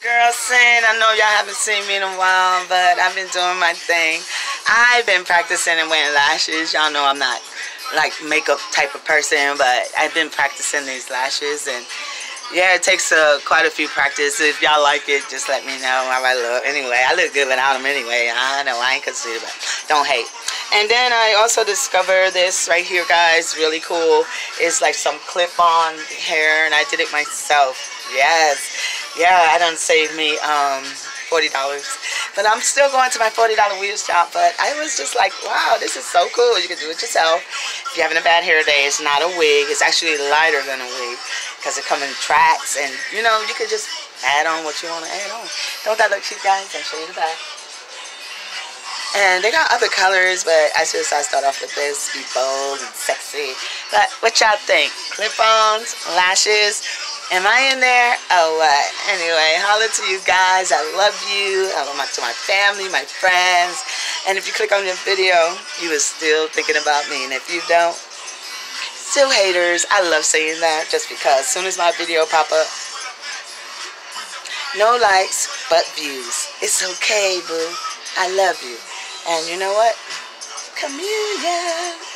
Girl, Sin, I know y'all haven't seen me in a while, but I've been doing my thing. I've been practicing and wearing lashes. Y'all know I'm not like makeup type of person, but I've been practicing these lashes and yeah, it takes uh, quite a few practices. If y'all like it, just let me know how I look. Anyway, I look good without them anyway. I know I ain't conceited, but don't hate. And then I also discovered this right here, guys. Really cool. It's like some clip-on hair, and I did it myself. Yes yeah, I done saved me um, $40. But I'm still going to my $40 wheel shop. But I was just like, wow, this is so cool. You can do it yourself. If you're having a bad hair day, it's not a wig. It's actually lighter than a wig because it comes in tracks. And, you know, you can just add on what you want to add on. Don't that look cute, guys? I'll show you the back. And they got other colors, but I just I start off with this, be bold and sexy. But what y'all think? Clip-ons, lashes, Am I in there? Oh, what? Anyway, holla to you guys. I love you. Hello to my family, my friends. And if you click on the video, you are still thinking about me. And if you don't, still haters. I love saying that just because as soon as my video pop up, no likes, but views. It's okay, boo. I love you. And you know what? Communion.